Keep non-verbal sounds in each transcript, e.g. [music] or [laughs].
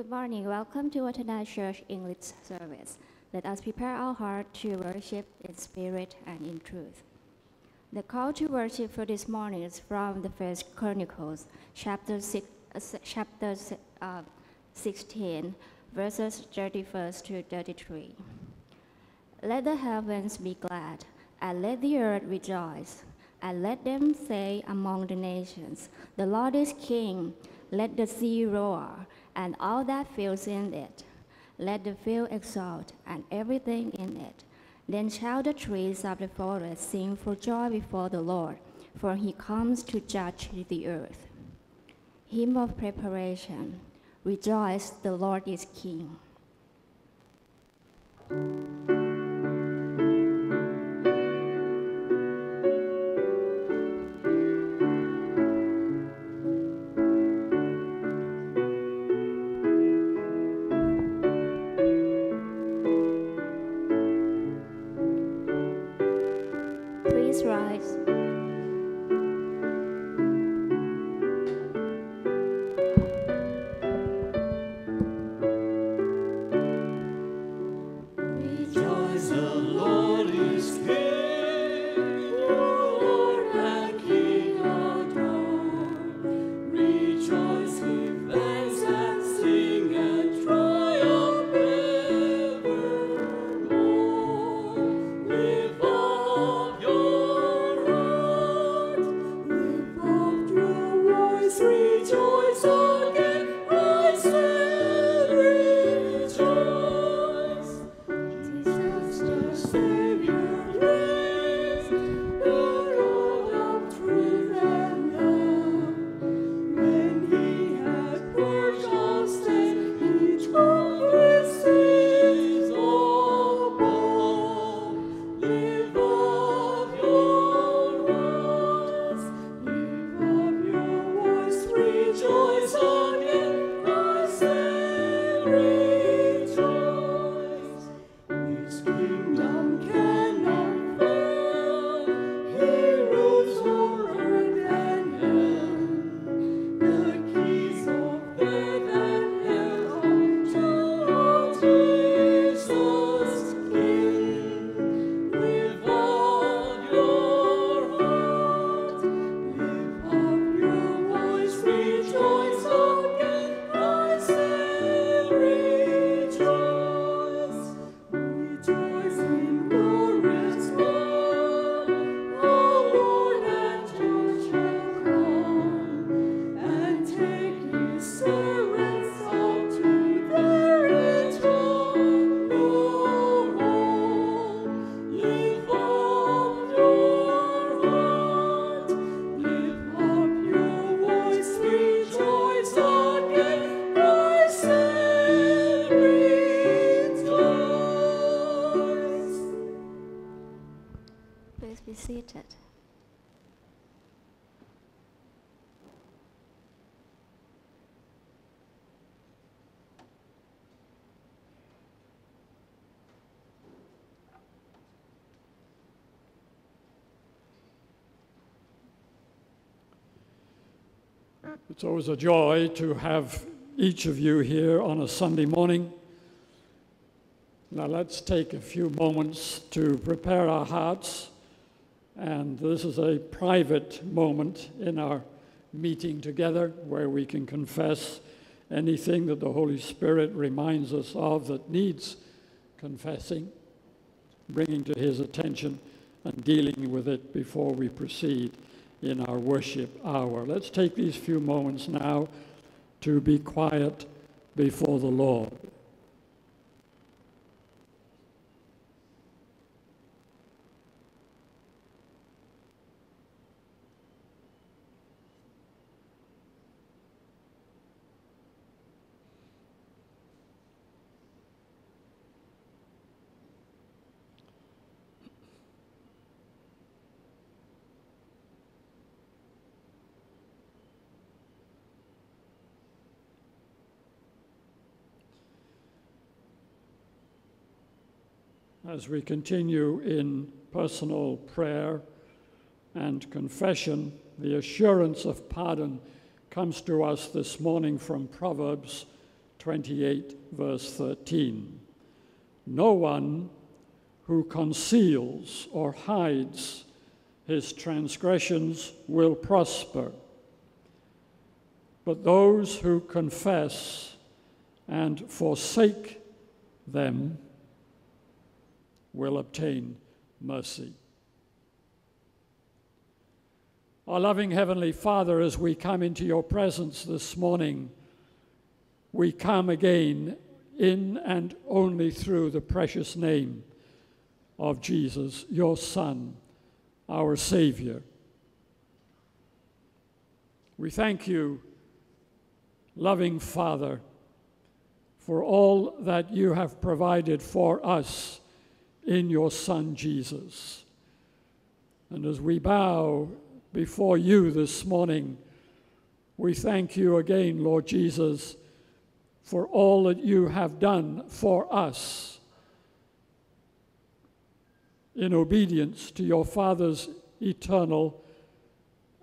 Good morning. Welcome to Wattana Church English service. Let us prepare our heart to worship in spirit and in truth. The call to worship for this morning is from the First Chronicles, chapter six, uh, chapter uh, 16, verses 31st to 33. Let the heavens be glad, and let the earth rejoice, and let them say among the nations, The Lord is King. Let the sea roar, and all that fills in it. Let the field exult, and everything in it. Then shall the trees of the forest sing for joy before the Lord, for he comes to judge the earth. Hymn of preparation. Rejoice, the Lord is King. It's always a joy to have each of you here on a Sunday morning. Now let's take a few moments to prepare our hearts. And this is a private moment in our meeting together where we can confess anything that the Holy Spirit reminds us of that needs confessing, bringing to His attention, and dealing with it before we proceed in our worship hour. Let's take these few moments now to be quiet before the Lord. As we continue in personal prayer and confession, the assurance of pardon comes to us this morning from Proverbs 28, verse 13. No one who conceals or hides his transgressions will prosper, but those who confess and forsake them will obtain mercy. Our loving Heavenly Father, as we come into your presence this morning, we come again in and only through the precious name of Jesus, your Son, our Savior. We thank you, loving Father, for all that you have provided for us in your Son Jesus. And as we bow before you this morning, we thank you again, Lord Jesus, for all that you have done for us in obedience to your Father's eternal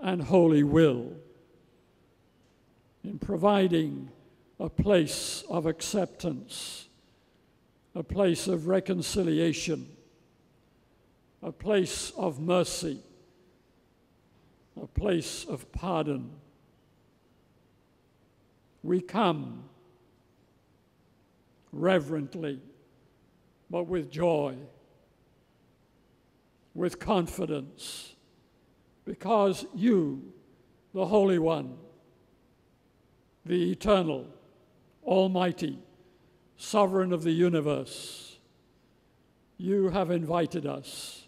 and holy will, in providing a place of acceptance, a place of reconciliation, a place of mercy, a place of pardon. We come reverently, but with joy, with confidence, because you, the Holy One, the Eternal, Almighty, Sovereign of the universe, you have invited us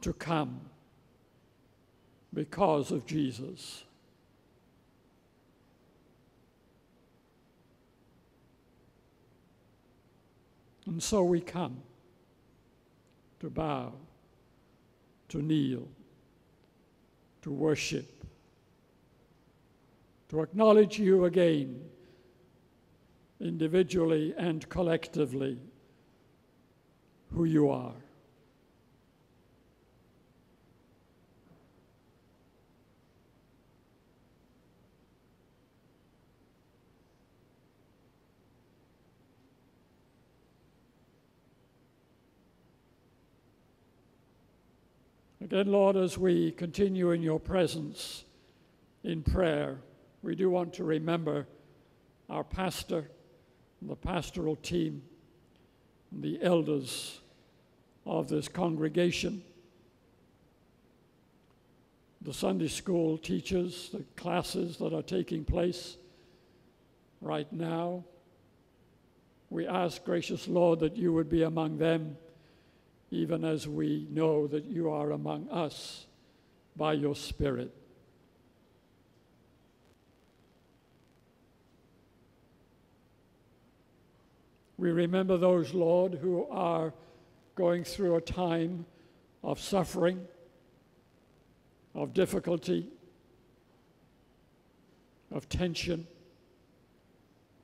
to come because of Jesus. And so we come to bow, to kneel, to worship, to acknowledge you again, individually and collectively, who you are. Again, Lord, as we continue in your presence in prayer, we do want to remember our pastor, the pastoral team, the elders of this congregation, the Sunday school teachers, the classes that are taking place right now. We ask, gracious Lord, that you would be among them even as we know that you are among us by your Spirit. We remember those, Lord, who are going through a time of suffering, of difficulty, of tension,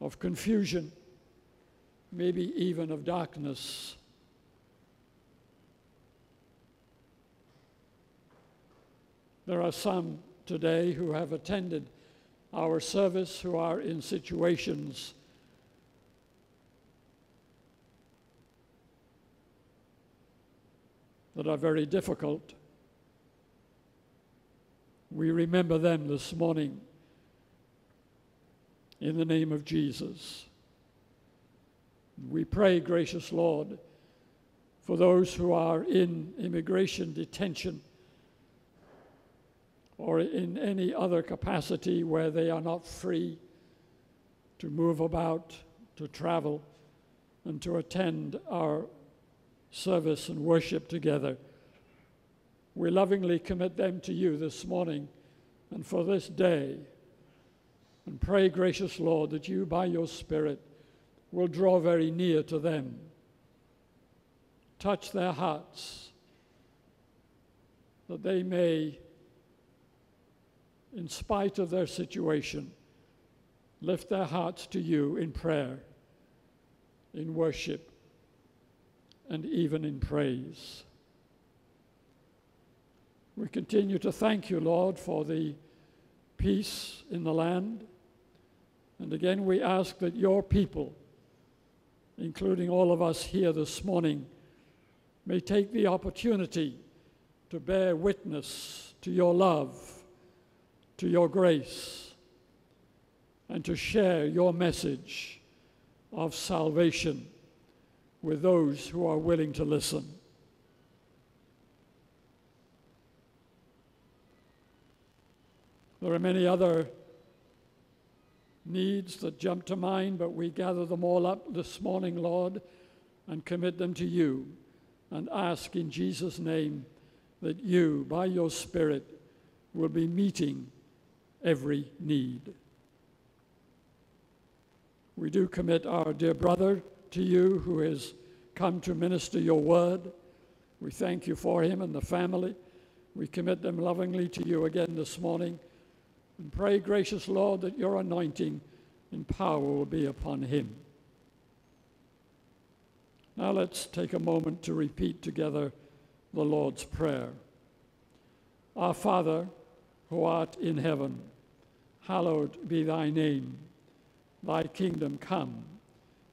of confusion, maybe even of darkness. There are some today who have attended our service who are in situations that are very difficult. We remember them this morning in the name of Jesus. We pray, gracious Lord, for those who are in immigration detention or in any other capacity where they are not free to move about, to travel, and to attend our service and worship together. We lovingly commit them to you this morning and for this day. And pray, gracious Lord, that you, by your Spirit, will draw very near to them, touch their hearts, that they may, in spite of their situation, lift their hearts to you in prayer, in worship, and even in praise. We continue to thank you, Lord, for the peace in the land, And again, we ask that your people, including all of us here this morning, may take the opportunity to bear witness to your love, to your grace, and to share your message of salvation with those who are willing to listen. There are many other needs that jump to mind, but we gather them all up this morning, Lord, and commit them to you and ask in Jesus' name that you, by your Spirit, will be meeting every need. We do commit our dear brother to you who has come to minister your word. We thank you for him and the family. We commit them lovingly to you again this morning and pray, gracious Lord, that your anointing and power will be upon him. Now let's take a moment to repeat together the Lord's Prayer. Our Father, who art in heaven, hallowed be thy name. Thy kingdom come,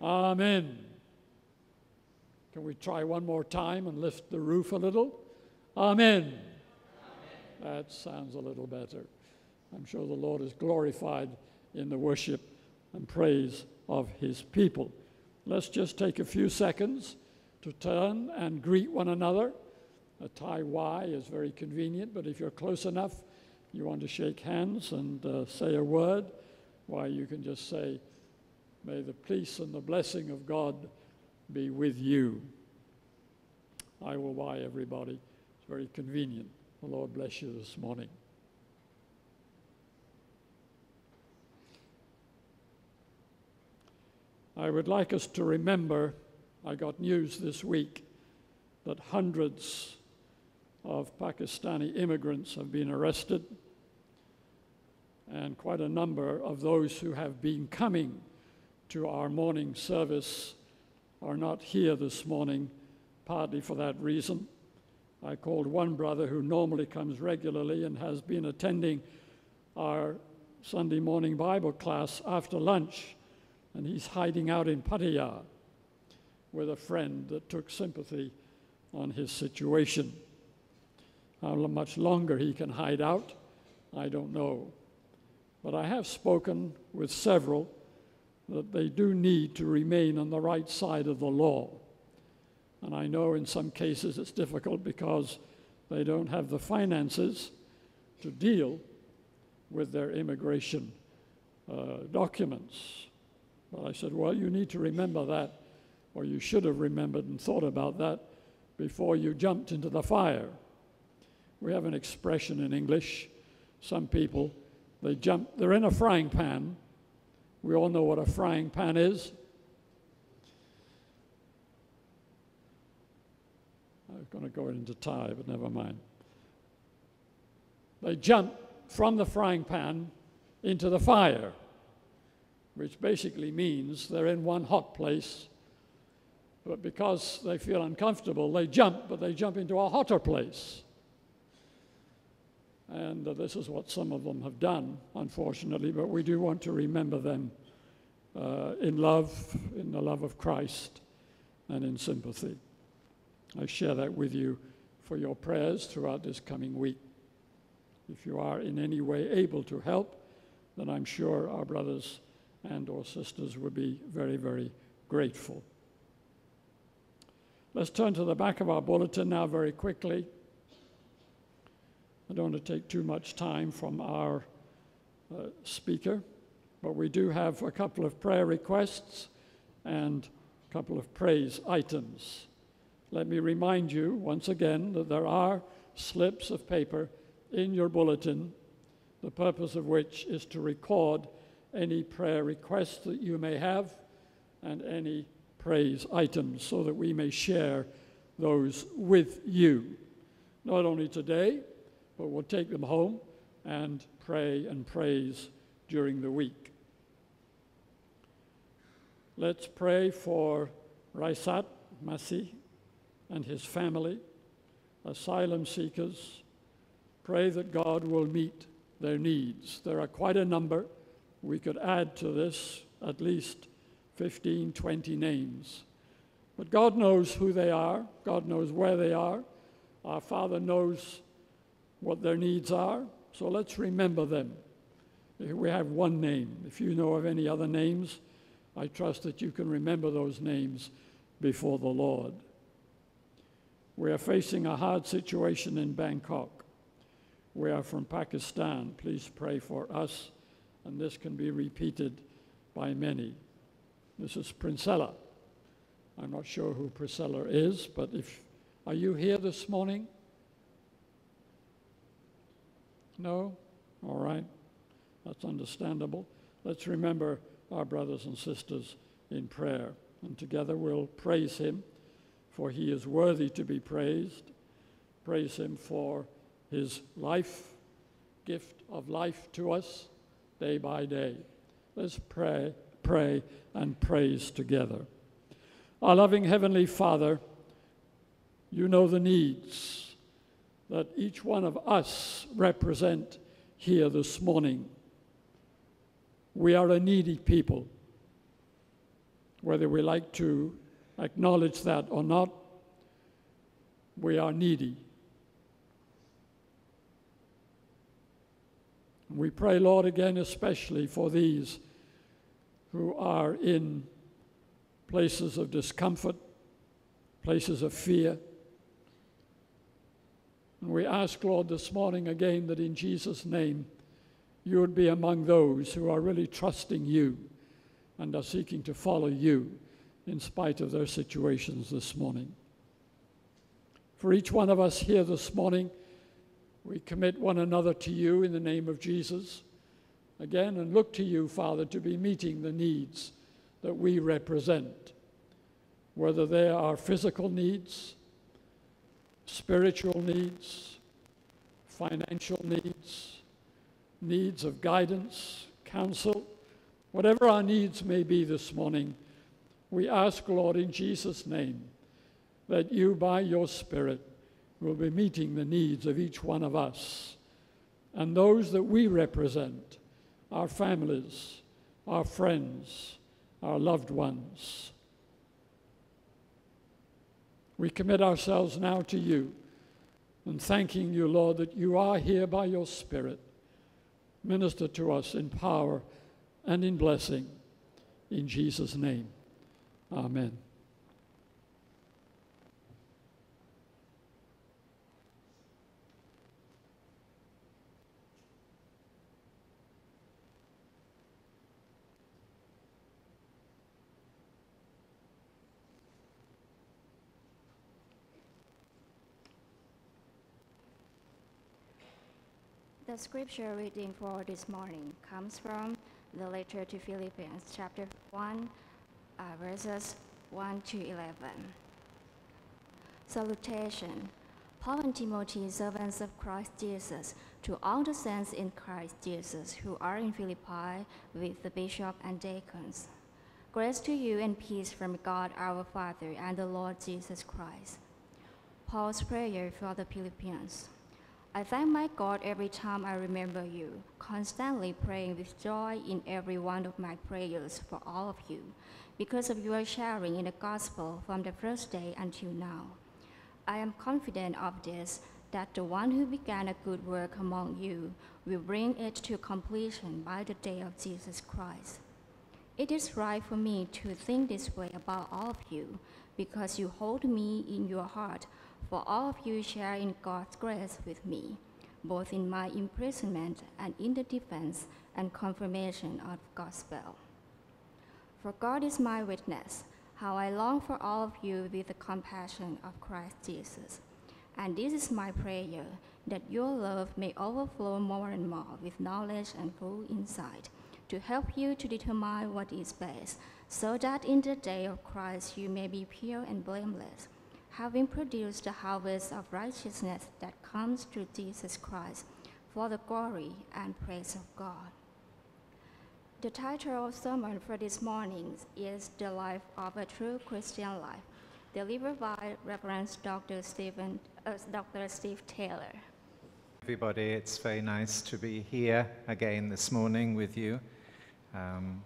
Amen. Can we try one more time and lift the roof a little? Amen. That sounds a little better. I'm sure the Lord is glorified in the worship and praise of his people. Let's just take a few seconds to turn and greet one another. A Thai wai is very convenient, but if you're close enough, you want to shake hands and uh, say a word, why, you can just say, May the peace and the blessing of God be with you. I will wai everybody. It's very convenient. The Lord bless you this morning. I would like us to remember, I got news this week that hundreds of Pakistani immigrants have been arrested, and quite a number of those who have been coming to our morning service are not here this morning, partly for that reason. I called one brother who normally comes regularly and has been attending our Sunday morning Bible class after lunch, and he's hiding out in Pattaya with a friend that took sympathy on his situation. How much longer he can hide out, I don't know. But I have spoken with several that they do need to remain on the right side of the law. And I know in some cases it's difficult because they don't have the finances to deal with their immigration uh, documents. But I said, well, you need to remember that, or you should have remembered and thought about that before you jumped into the fire. We have an expression in English. Some people, they jump, they're in a frying pan. We all know what a frying pan is. I was going to go into Thai, but never mind. They jump from the frying pan into the fire, which basically means they're in one hot place, but because they feel uncomfortable, they jump, but they jump into a hotter place. And uh, this is what some of them have done, unfortunately, but we do want to remember them uh, in love, in the love of Christ, and in sympathy. I share that with you for your prayers throughout this coming week. If you are in any way able to help, then I'm sure our brothers and or sisters would be very, very grateful. Let's turn to the back of our bulletin now very quickly. I don't want to take too much time from our uh, speaker, but we do have a couple of prayer requests and a couple of praise items. Let me remind you once again that there are slips of paper in your bulletin, the purpose of which is to record any prayer requests that you may have and any praise items so that we may share those with you. Not only today, but we'll take them home and pray and praise during the week. Let's pray for Raisat Masih and his family, asylum seekers. Pray that God will meet their needs. There are quite a number. We could add to this at least 15, 20 names. But God knows who they are, God knows where they are. Our Father knows what their needs are, so let's remember them. We have one name. If you know of any other names, I trust that you can remember those names before the Lord. We are facing a hard situation in Bangkok. We are from Pakistan. Please pray for us, and this can be repeated by many. This is Princella. I'm not sure who Priscilla is, but if are you here this morning? No? All right. That's understandable. Let's remember our brothers and sisters in prayer, and together we'll praise him, for he is worthy to be praised. Praise him for his life, gift of life to us day by day. Let's pray, pray, and praise together. Our loving Heavenly Father, you know the needs that each one of us represent here this morning. We are a needy people. Whether we like to acknowledge that or not, we are needy. We pray, Lord, again, especially for these who are in places of discomfort, places of fear. And we ask, Lord, this morning again that in Jesus' name you would be among those who are really trusting you and are seeking to follow you in spite of their situations this morning. For each one of us here this morning, we commit one another to you in the name of Jesus again and look to you, Father, to be meeting the needs that we represent, whether they are physical needs, spiritual needs, financial needs, needs of guidance, counsel, whatever our needs may be this morning, we ask, Lord, in Jesus' name, that you, by your Spirit, will be meeting the needs of each one of us and those that we represent, our families, our friends, our loved ones. We commit ourselves now to you and thanking you, Lord, that you are here by your Spirit. Minister to us in power and in blessing. In Jesus' name, amen. The scripture reading for this morning comes from the letter to Philippians, chapter 1, uh, verses 1 to 11. Salutation. Paul and Timothy, servants of Christ Jesus, to all the saints in Christ Jesus who are in Philippi with the bishop and deacons. Grace to you and peace from God our Father and the Lord Jesus Christ. Paul's prayer for the Philippians. I thank my God every time I remember you, constantly praying with joy in every one of my prayers for all of you, because of your sharing in the gospel from the first day until now. I am confident of this, that the one who began a good work among you will bring it to completion by the day of Jesus Christ. It is right for me to think this way about all of you, because you hold me in your heart for all of you share in God's grace with me, both in my imprisonment and in the defense and confirmation of gospel. For God is my witness, how I long for all of you with the compassion of Christ Jesus. And this is my prayer, that your love may overflow more and more with knowledge and full insight, to help you to determine what is best, so that in the day of Christ you may be pure and blameless, having produced the harvest of righteousness that comes through Jesus Christ, for the glory and praise of God. The title of sermon for this morning is The Life of a True Christian Life, delivered by Reverend Dr. Stephen, uh, Dr. Steve Taylor. Everybody, it's very nice to be here again this morning with you. Um,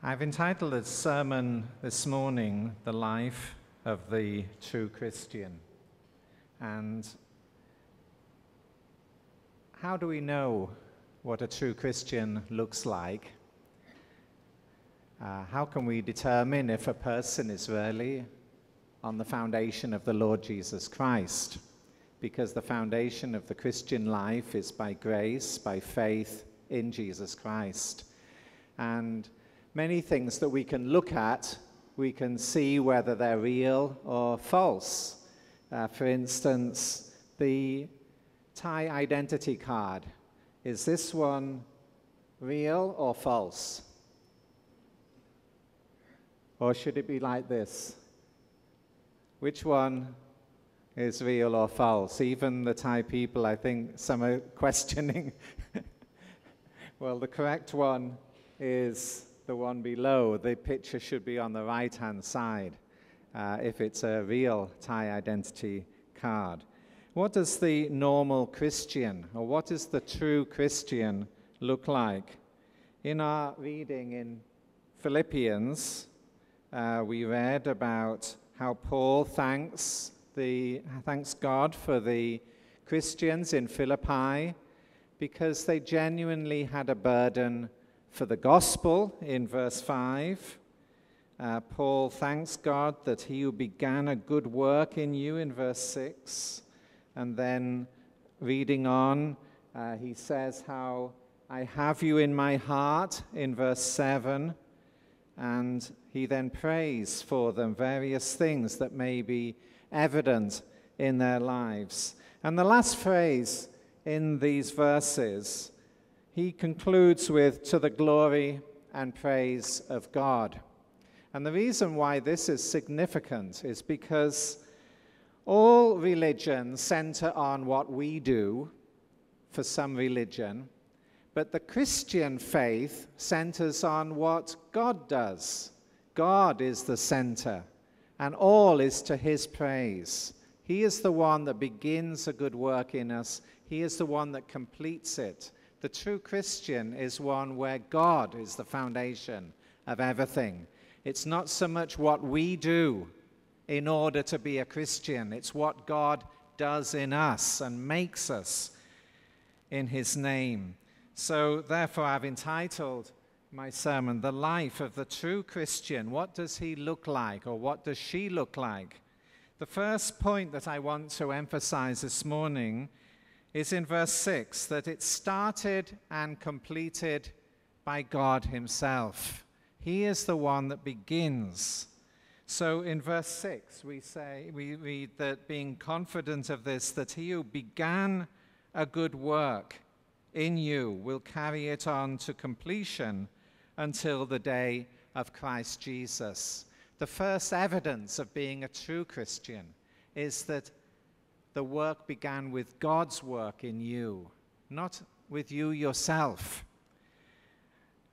I've entitled the sermon this morning, The Life of the True Christian. And how do we know what a true Christian looks like? Uh, how can we determine if a person is really on the foundation of the Lord Jesus Christ? Because the foundation of the Christian life is by grace, by faith in Jesus Christ. And many things that we can look at, we can see whether they're real or false. Uh, for instance, the Thai identity card. Is this one real or false? Or should it be like this? Which one is real or false? Even the Thai people, I think some are [laughs] questioning. well, the correct one is the one below. The picture should be on the right hand side uh, if it's a real Thai identity card. What does the normal Christian, or what does the true Christian look like? In our reading in Philippians, uh, we read about how Paul thanks, the, thanks God for the Christians in Philippi because they genuinely had a burden for the gospel in verse 5. Uh, Paul thanks God that he who began a good work in you in verse 6. And then reading on, uh, he says how I have you in my heart in verse 7. And he then prays for them various things that may be evident in their lives. And the last phrase in these verses, he concludes with, To the glory and praise of God. And the reason why this is significant is because all religions center on what we do for some religion, but the Christian faith centers on what God does. God is the center, and all is to his praise. He is the one that begins a good work in us, he is the one that completes it. The true Christian is one where God is the foundation of everything. It's not so much what we do in order to be a Christian. It's what God does in us and makes us in His name. So, therefore, I've entitled my sermon, The Life of the True Christian. What does he look like, or what does she look like? The first point that I want to emphasize this morning is in verse 6 that it started and completed by God Himself. He is the one that begins so in verse 6, we say, we read that being confident of this, that he who began a good work in you will carry it on to completion until the day of Christ Jesus. The first evidence of being a true Christian is that the work began with God's work in you, not with you yourself.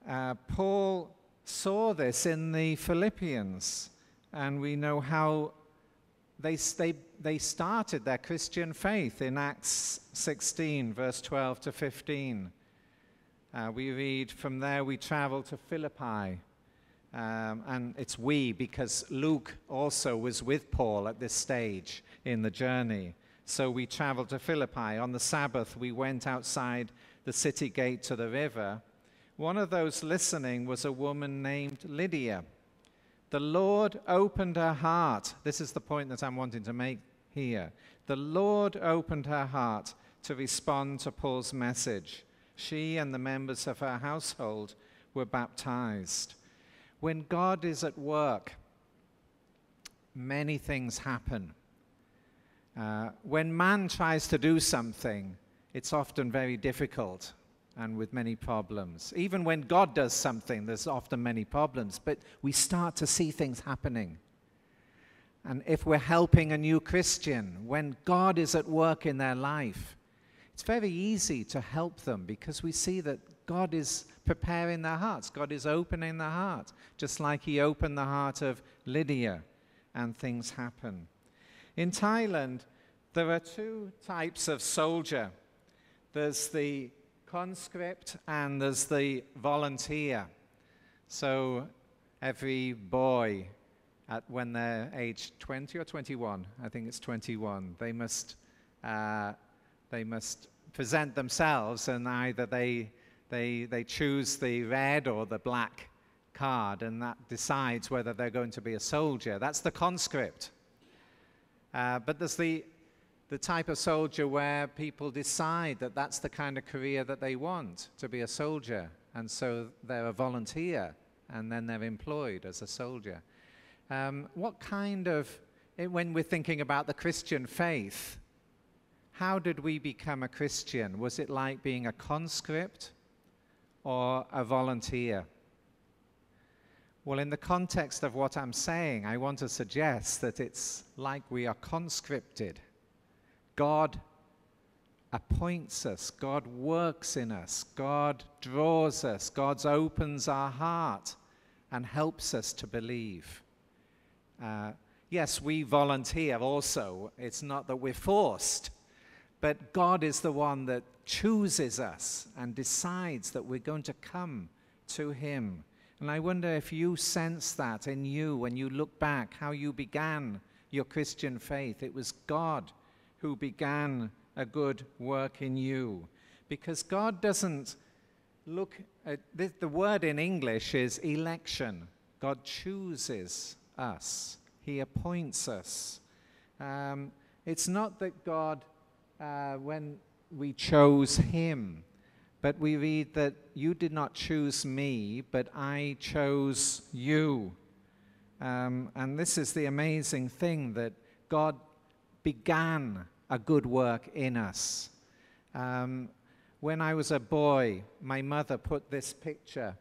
Uh, Paul saw this in the Philippians and we know how they, they, they started their Christian faith in Acts 16, verse 12 to 15. Uh, we read, From there we travel to Philippi. Um, and it's we because Luke also was with Paul at this stage in the journey. So we traveled to Philippi. On the Sabbath, we went outside the city gate to the river. One of those listening was a woman named Lydia the Lord opened her heart. This is the point that I'm wanting to make here. The Lord opened her heart to respond to Paul's message. She and the members of her household were baptized. When God is at work, many things happen. Uh, when man tries to do something, it's often very difficult. and with many problems. Even when God does something, there's often many problems, but we start to see things happening. And if we're helping a new Christian, when God is at work in their life, it's very easy to help them because we see that God is preparing their hearts. God is opening their heart, just like He opened the heart of Lydia, and things happen. In Thailand, there are two types of soldier there's the conscript and there's the volunteer. So every boy, at when they're aged 20 or 21, I think it's 21, they must, uh, they must present themselves and either they, they, they choose the red or the black card and that decides whether they're going to be a soldier. That's the conscript. Uh, but there's the the type of soldier where people decide that that's the kind of career that they want to be a soldier, and so they're a volunteer and then they're employed as a soldier. Um, what kind of, eh, when we're thinking about the Christian faith, how did we become a Christian? Was it like being a conscript or a volunteer? Well, in the context of what I'm saying, I want to suggest that it's like we are conscripted God appoints us, God works in us, God draws us, God opens our heart and helps us to believe. Uh, yes, we volunteer also. It's not that we're forced, but God is the one that chooses us and decides that we're going to come to Him. And I wonder if you sense that in you when you look back, how you began your Christian faith. It was God who began a good work in you. Because God doesn't look at the, the word in English is election. God chooses us, He appoints us. Um, it's not that God, uh, when we chose Him, but we read that you did not choose me, but I chose you. Um, and this is the amazing thing that God began a good work in us. Um, when I was a boy, my mother put this picture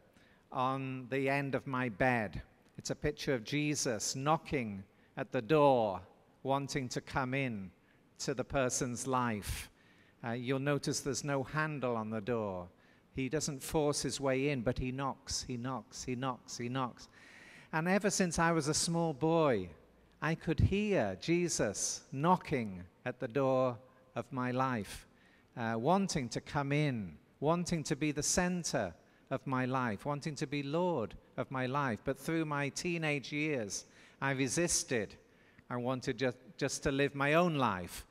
on the end of my bed. It's a picture of Jesus knocking at the door, wanting to come in to the person's life. Uh, you'll notice there's no handle on the door. He doesn't force his way in, but he knocks, he knocks, he knocks, he knocks. And ever since I was a small boy, I could hear Jesus knocking at the door of my life, uh, wanting to come in, wanting to be the center of my life, wanting to be Lord of my life. But through my teenage years, I resisted. I wanted just, just to live my own life.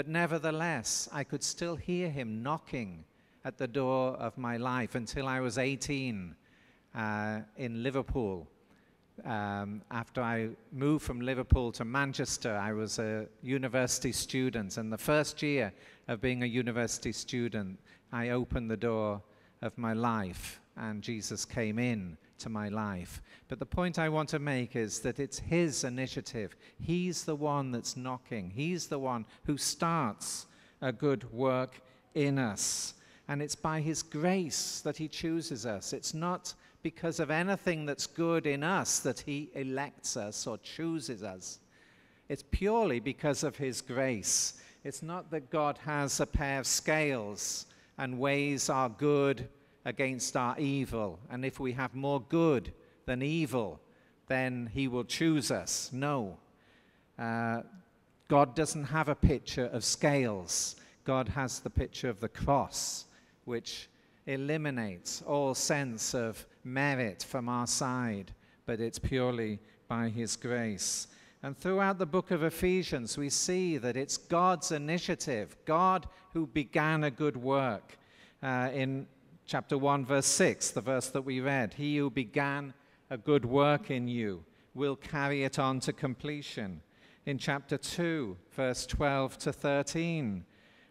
But nevertheless, I could still hear him knocking at the door of my life until I was 18 uh, in Liverpool um, after I moved from Liverpool to Manchester, I was a university student. And the first year of being a university student, I opened the door of my life, and Jesus came in to my life. But the point I want to make is that it's His initiative. He's the one that's knocking, He's the one who starts a good work in us. And it's by His grace that He chooses us. It's not because of anything that's good in us that He elects us or chooses us. It's purely because of His grace. It's not that God has a pair of scales and weighs our good against our evil. And if we have more good than evil, then He will choose us. No. Uh, God doesn't have a picture of scales, God has the picture of the cross, which eliminates all sense of merit from our side, but it's purely by His grace. And throughout the book of Ephesians, we see that it's God's initiative, God who began a good work. Uh, in chapter 1, verse 6, the verse that we read, He who began a good work in you will carry it on to completion. In chapter 2, verse 12 to 13,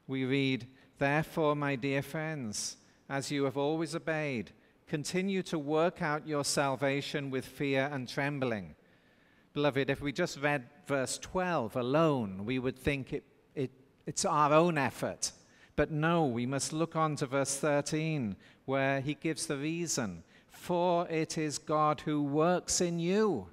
we read, Therefore, my dear friends, as you have always obeyed, continue to work out your salvation with fear and trembling. Beloved, if we just read verse 12 alone, we would think it, it, it's our own effort. But no, we must look on to verse 13, where he gives the reason. For it is God who works in you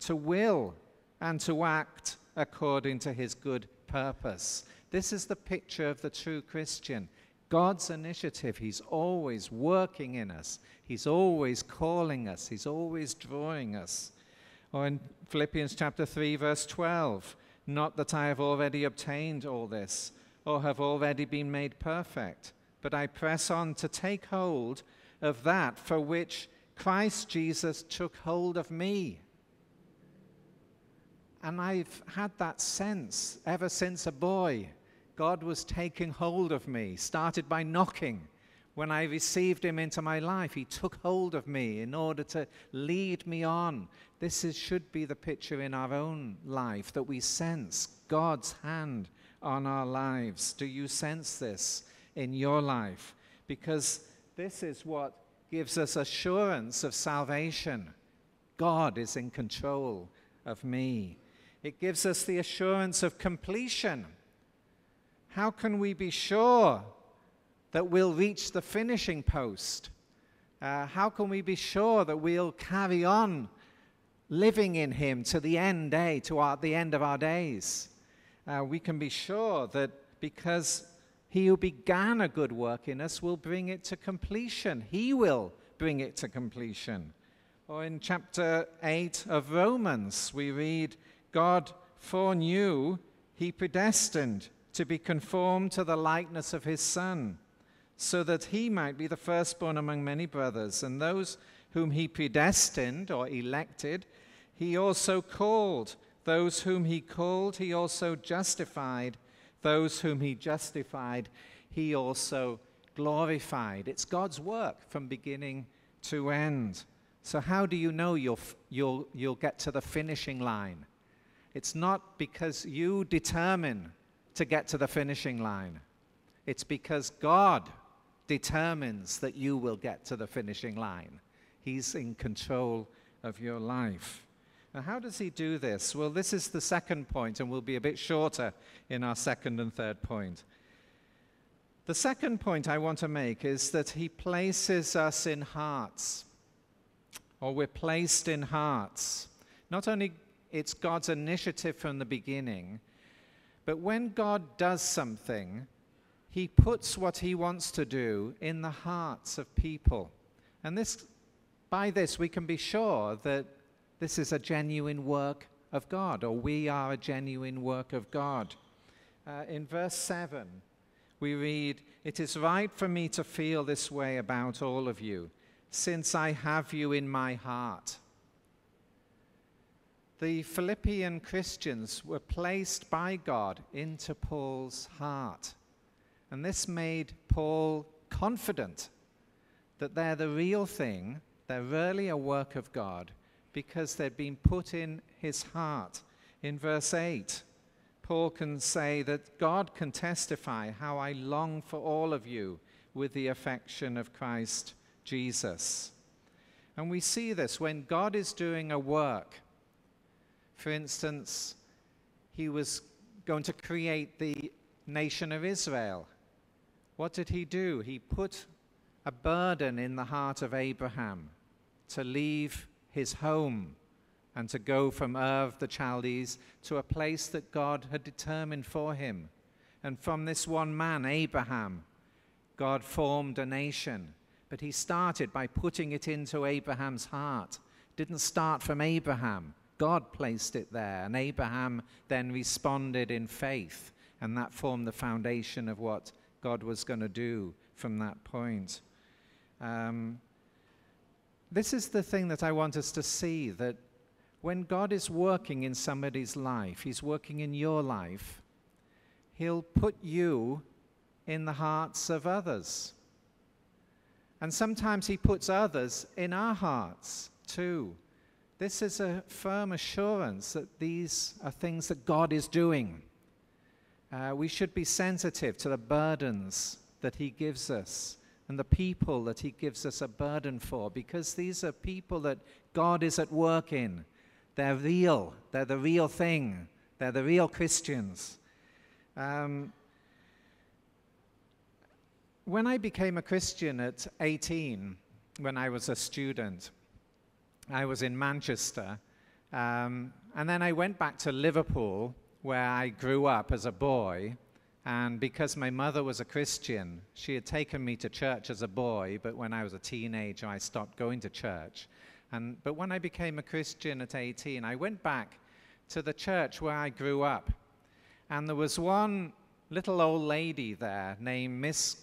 to will and to act according to his good purpose. This is the picture of the true Christian. God's initiative. He's always working in us, He's always calling us, He's always drawing us. Or in Philippians chapter 3, verse 12, not that I have already obtained all this or have already been made perfect, but I press on to take hold of that for which Christ Jesus took hold of me. And I've had that sense ever since a boy. God was taking hold of me, started by knocking. When I received him into my life, he took hold of me in order to lead me on. This is, should be the picture in our own life that we sense God's hand on our lives. Do you sense this in your life? Because this is what gives us assurance of salvation. God is in control of me. It gives us the assurance of completion. How can we be sure that we'll reach the finishing post? Uh, how can we be sure that we'll carry on living in Him to the end day, to our, the end of our days? Uh, we can be sure that because He who began a good work in us will bring it to completion. He will bring it to completion. Or in chapter 8 of Romans, we read, God foreknew, He predestined to be conformed to the likeness of his Son, so that he might be the firstborn among many brothers. And those whom he predestined or elected, he also called. Those whom he called, he also justified. Those whom he justified, he also glorified. It's God's work from beginning to end. So, how do you know you'll, you'll, you'll get to the finishing line? It's not because you determine to get to the finishing line. It's because God determines that you will get to the finishing line. He's in control of your life. Now, how does he do this? Well, this is the second point, and we'll be a bit shorter in our second and third point. The second point I want to make is that he places us in hearts, or we're placed in hearts. Not only it's God's initiative from the beginning, but when God does something, he puts what he wants to do in the hearts of people. And this, by this, we can be sure that this is a genuine work of God, or we are a genuine work of God. Uh, in verse 7, we read, It is right for me to feel this way about all of you, since I have you in my heart. The Philippian Christians were placed by God into Paul's heart. And this made Paul confident that they're the real thing, they're really a work of God, because they've been put in his heart. In verse 8, Paul can say that God can testify how I long for all of you with the affection of Christ Jesus. And we see this when God is doing a work for instance, he was going to create the nation of Israel. What did he do? He put a burden in the heart of Abraham to leave his home and to go from Ur of the Chaldees to a place that God had determined for him. And from this one man, Abraham, God formed a nation. But he started by putting it into Abraham's heart. Didn't start from Abraham. God placed it there, and Abraham then responded in faith, and that formed the foundation of what God was going to do from that point. Um, this is the thing that I want us to see that when God is working in somebody's life, He's working in your life, He'll put you in the hearts of others. And sometimes He puts others in our hearts too. This is a firm assurance that these are things that God is doing. Uh, we should be sensitive to the burdens that He gives us and the people that He gives us a burden for because these are people that God is at work in. They're real, they're the real thing, they're the real Christians. Um, when I became a Christian at 18, when I was a student, I was in Manchester. Um, and then I went back to Liverpool, where I grew up as a boy. And because my mother was a Christian, she had taken me to church as a boy, but when I was a teenager, I stopped going to church. And, but when I became a Christian at 18, I went back to the church where I grew up. And there was one little old lady there named Miss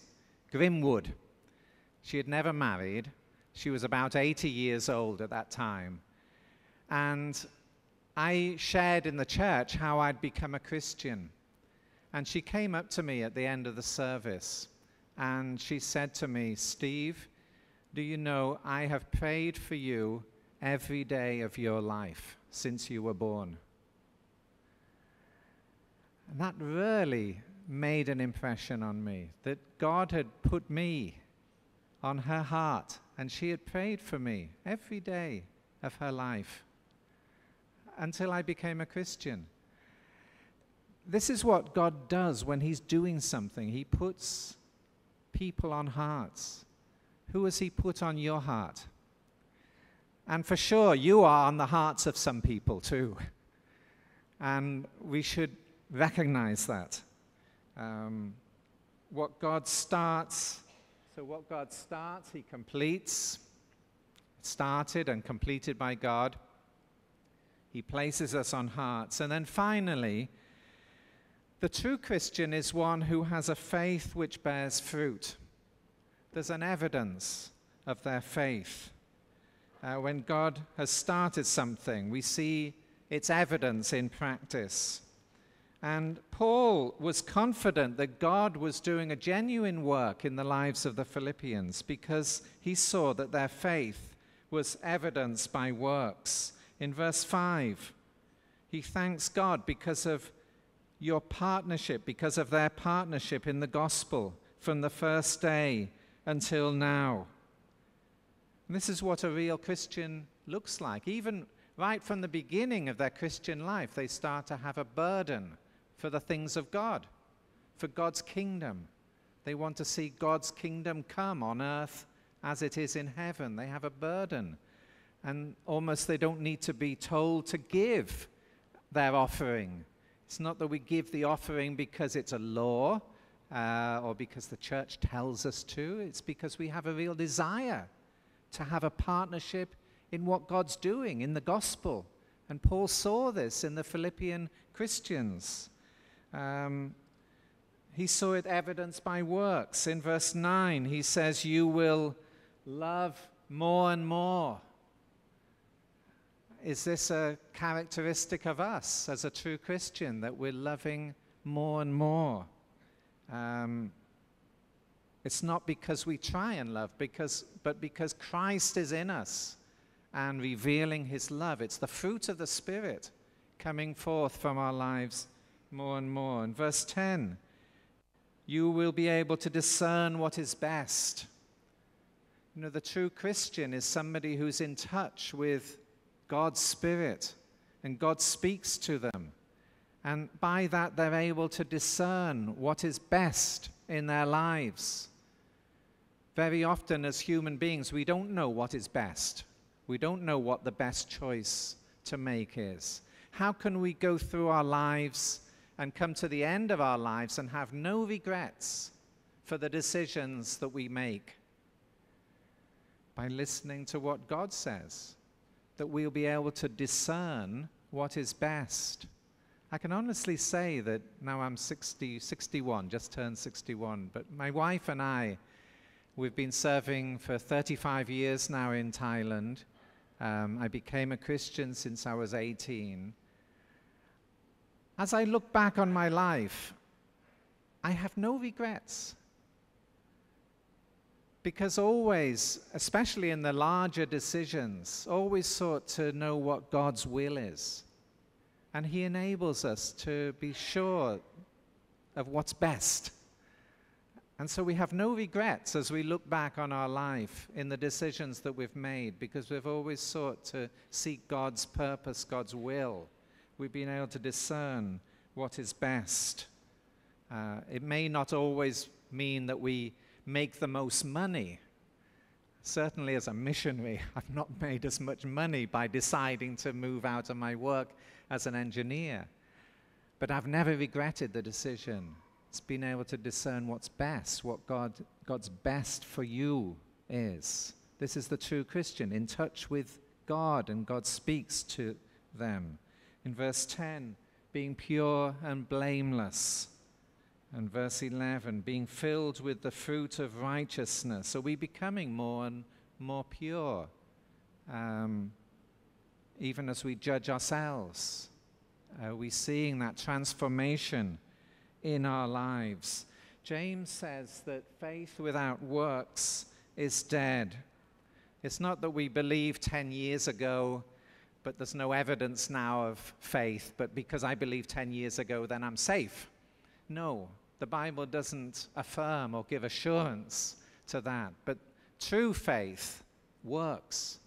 Grimwood. She had never married. She was about 80 years old at that time. And I shared in the church how I'd become a Christian. And she came up to me at the end of the service and she said to me, Steve, do you know I have prayed for you every day of your life since you were born? And that really made an impression on me that God had put me on her heart and she had prayed for me every day of her life until I became a Christian. This is what God does when He's doing something. He puts people on hearts. Who has He put on your heart? And for sure, you are on the hearts of some people too. And we should recognize that. Um, what God starts, so what God starts, He completes. Started and completed by God. He places us on hearts. And then finally, the true Christian is one who has a faith which bears fruit. There's an evidence of their faith. Uh, when God has started something, we see its evidence in practice. And Paul was confident that God was doing a genuine work in the lives of the Philippians because he saw that their faith was evidenced by works. In verse 5, he thanks God because of your partnership, because of their partnership in the gospel from the first day until now. And this is what a real Christian looks like. Even right from the beginning of their Christian life, they start to have a burden for the things of God, for God's kingdom. They want to see God's kingdom come on earth as it is in heaven. They have a burden. And almost they don't need to be told to give their offering. It's not that we give the offering because it's a law uh, or because the church tells us to. It's because we have a real desire to have a partnership in what God's doing in the gospel. And Paul saw this in the Philippian Christians. Um, he saw it evidenced by works. In verse 9, he says, You will love more and more. Is this a characteristic of us as a true Christian that we're loving more and more? Um, it's not because we try and love, because, but because Christ is in us and revealing his love. It's the fruit of the Spirit coming forth from our lives more and more. In verse 10, you will be able to discern what is best. You know, the true Christian is somebody who's in touch with God's Spirit, and God speaks to them. And by that, they're able to discern what is best in their lives. Very often, as human beings, we don't know what is best. We don't know what the best choice to make is. How can we go through our lives and come to the end of our lives and have no regrets for the decisions that we make? By listening to what God says, that we'll be able to discern what is best. I can honestly say that now I'm 60, 61, just turned 61, but my wife and I, we've been serving for 35 years now in Thailand. Um, I became a Christian since I was 18. As I look back on my life, I have no regrets. Because always, especially in the larger decisions, always sought to know what God's will is. And He enables us to be sure of what's best. And so we have no regrets as we look back on our life in the decisions that we've made because we've always sought to seek God's purpose, God's will. We've been able to discern what is best. Uh, it may not always mean that we make the most money. Certainly, as a missionary, [laughs] I've not made as much money by deciding to move out of my work as an engineer. But I've never regretted the decision. It's been able to discern what's best, what God, God's best for you is. This is the true Christian, in touch with God, and God speaks to them. In verse 10, being pure and blameless. And verse 11, being filled with the fruit of righteousness. Are we becoming more and more pure? Um, even as we judge ourselves, are we seeing that transformation in our lives? James says that faith without works is dead. It's not that we believed 10 years ago, but there's no evidence now of faith, but because I believed 10 years ago, then I'm safe. No, the Bible doesn't affirm or give assurance to that. But true faith works.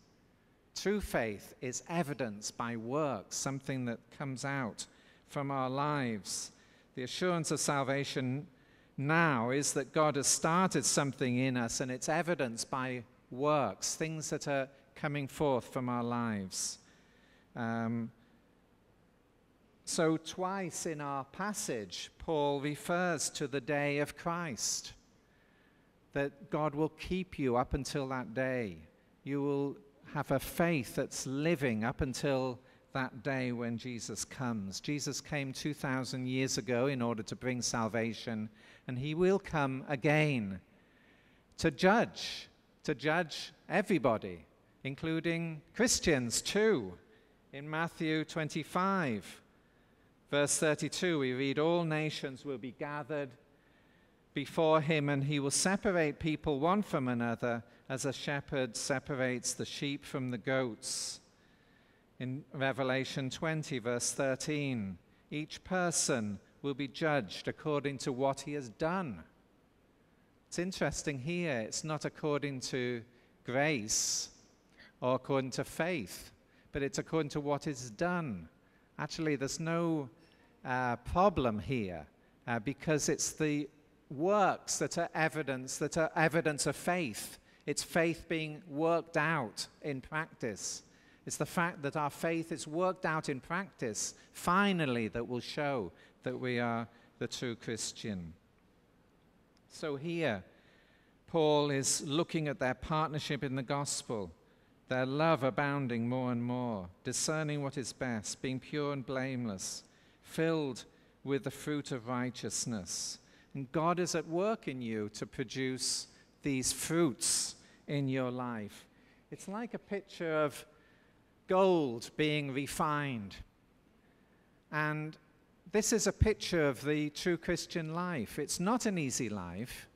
True faith is evidence by works, something that comes out from our lives. The assurance of salvation now is that God has started something in us, and it's evidenced by works, things that are coming forth from our lives. Um, so, twice in our passage, Paul refers to the day of Christ, that God will keep you up until that day. You will have a faith that's living up until that day when Jesus comes. Jesus came 2,000 years ago in order to bring salvation, and he will come again to judge, to judge everybody, including Christians too. In Matthew 25, verse 32, we read, All nations will be gathered before him, and he will separate people one from another as a shepherd separates the sheep from the goats. In Revelation 20, verse 13, each person will be judged according to what he has done. It's interesting here, it's not according to grace or according to faith, but it's according to what is done. Actually, there's no uh, problem here uh, because it's the works that are evidence that are evidence of faith. It's faith being worked out in practice. It's the fact that our faith is worked out in practice, finally, that will show that we are the true Christian. So here, Paul is looking at their partnership in the gospel, their love abounding more and more, discerning what is best, being pure and blameless, filled with the fruit of righteousness. And God is at work in you to produce these fruits in your life. It's like a picture of gold being refined. And this is a picture of the true Christian life. It's not an easy life.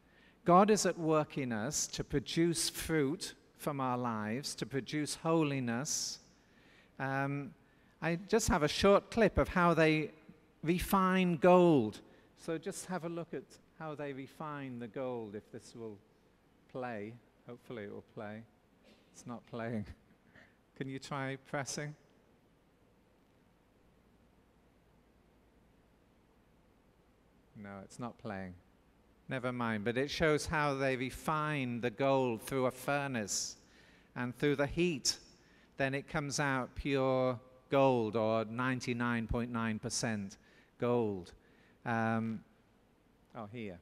God is at work in us to produce fruit from our lives, to produce holiness. Um, I just have a short clip of how they refine gold. So just have a look at how they refine the gold, if this will play. Hopefully, it will play. It's not playing. [laughs] Can you try pressing? No, it's not playing. Never mind. But it shows how they refine the gold through a furnace and through the heat. Then it comes out pure gold or 99.9% gold. Um, oh, here.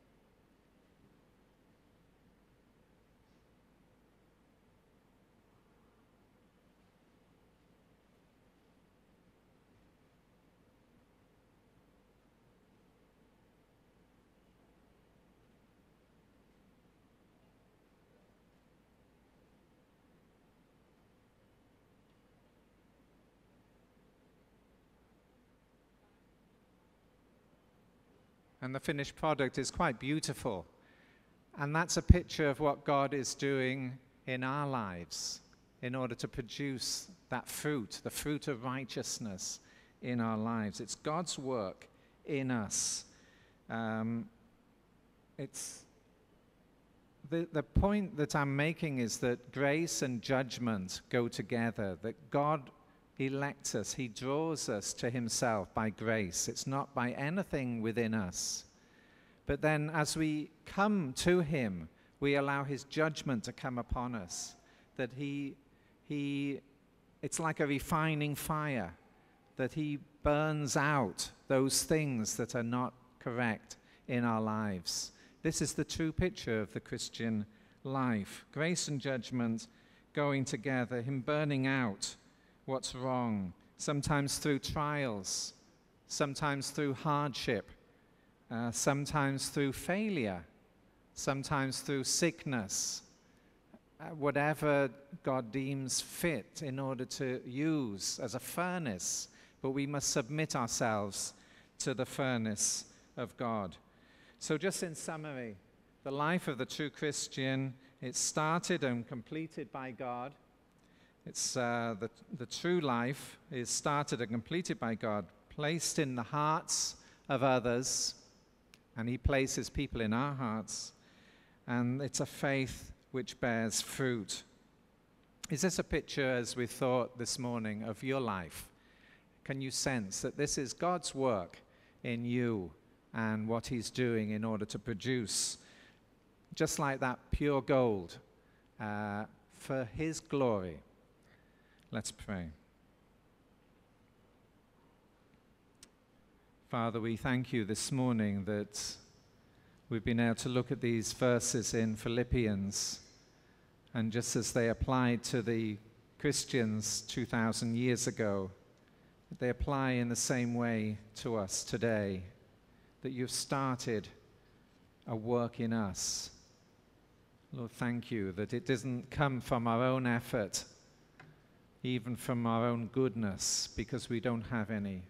And the finished product is quite beautiful. And that's a picture of what God is doing in our lives in order to produce that fruit, the fruit of righteousness in our lives. It's God's work in us. Um, it's the, the point that I'm making is that grace and judgment go together, that God elects us, He draws us to Himself by grace. It's not by anything within us. But then, as we come to Him, we allow His judgment to come upon us. That He, he it's like a refining fire, that He burns out those things that are not correct in our lives. This is the true picture of the Christian life grace and judgment going together, Him burning out what's wrong, sometimes through trials, sometimes through hardship, uh, sometimes through failure, sometimes through sickness, uh, whatever God deems fit in order to use as a furnace. But we must submit ourselves to the furnace of God. So, just in summary, the life of the true Christian, it's started and completed by God. It's uh, the, the true life is started and completed by God, placed in the hearts of others, and He places people in our hearts. And it's a faith which bears fruit. Is this a picture, as we thought this morning, of your life? Can you sense that this is God's work in you and what He's doing in order to produce, just like that pure gold, uh, for His glory? Let's pray. Father, we thank you this morning that we've been able to look at these verses in Philippians, and just as they applied to the Christians 2,000 years ago, they apply in the same way to us today. That you've started a work in us. Lord, thank you that it doesn't come from our own effort, even from our own goodness, because we don't have any,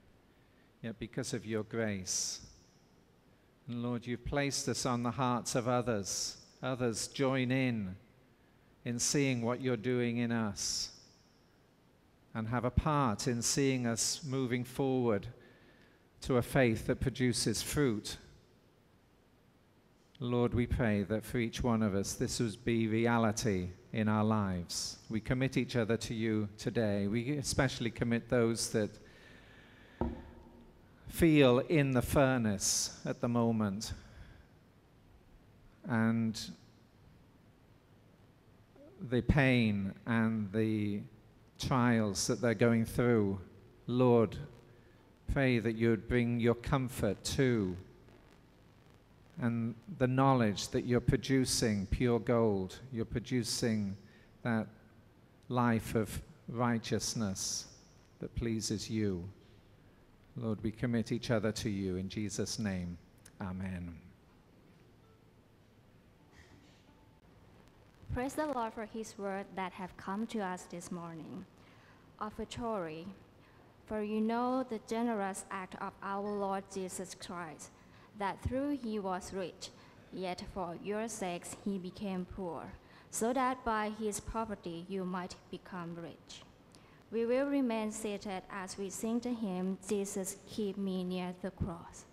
yet because of your grace. And Lord, you've placed us on the hearts of others. Others join in in seeing what you're doing in us and have a part in seeing us moving forward to a faith that produces fruit. Lord, we pray that for each one of us, this would be reality in our lives. We commit each other to you today. We especially commit those that feel in the furnace at the moment and the pain and the trials that they're going through. Lord, pray that you would bring your comfort to and the knowledge that you're producing pure gold, you're producing that life of righteousness that pleases you. Lord, we commit each other to you in Jesus' name. Amen. Praise the Lord for his word that have come to us this morning. Offertory, for you know the generous act of our Lord Jesus Christ, that through he was rich, yet for your sakes he became poor, so that by his poverty you might become rich. We will remain seated as we sing the hymn, Jesus, keep me near the cross.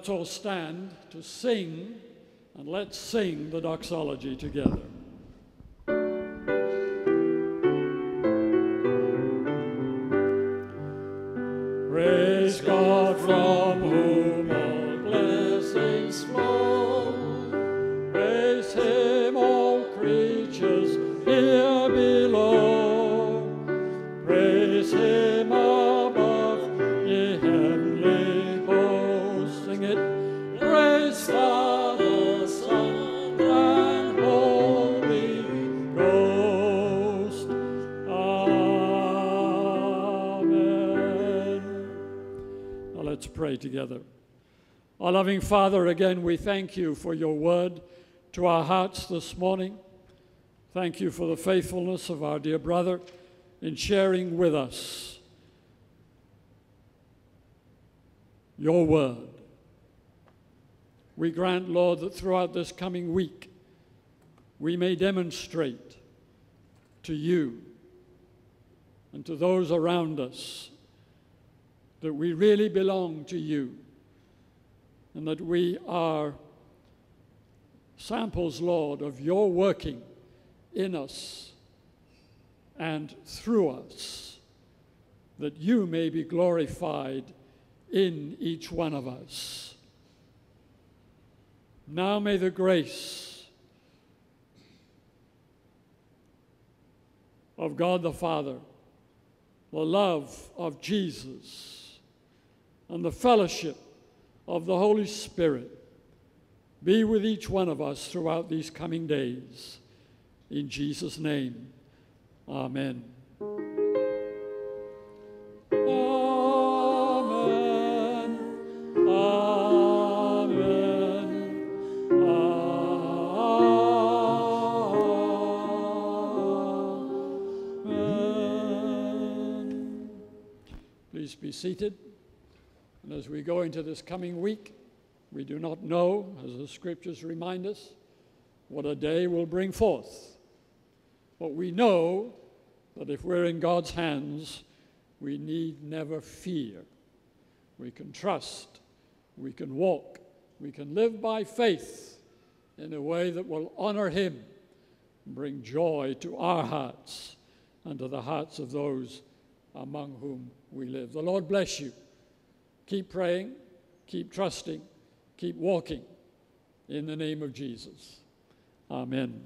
Let's all stand to sing, and let's sing the doxology together. Father, again, we thank you for your word to our hearts this morning. Thank you for the faithfulness of our dear brother in sharing with us your word. We grant, Lord, that throughout this coming week we may demonstrate to you and to those around us that we really belong to you and that we are samples, Lord, of your working in us and through us, that you may be glorified in each one of us. Now may the grace of God the Father, the love of Jesus, and the fellowship of the Holy Spirit be with each one of us throughout these coming days. In Jesus' name, amen. Please be seated. As we go into this coming week, we do not know, as the scriptures remind us, what a day will bring forth. But we know that if we're in God's hands, we need never fear. We can trust, we can walk, we can live by faith in a way that will honor Him and bring joy to our hearts and to the hearts of those among whom we live. The Lord bless you. Keep praying, keep trusting, keep walking in the name of Jesus. Amen.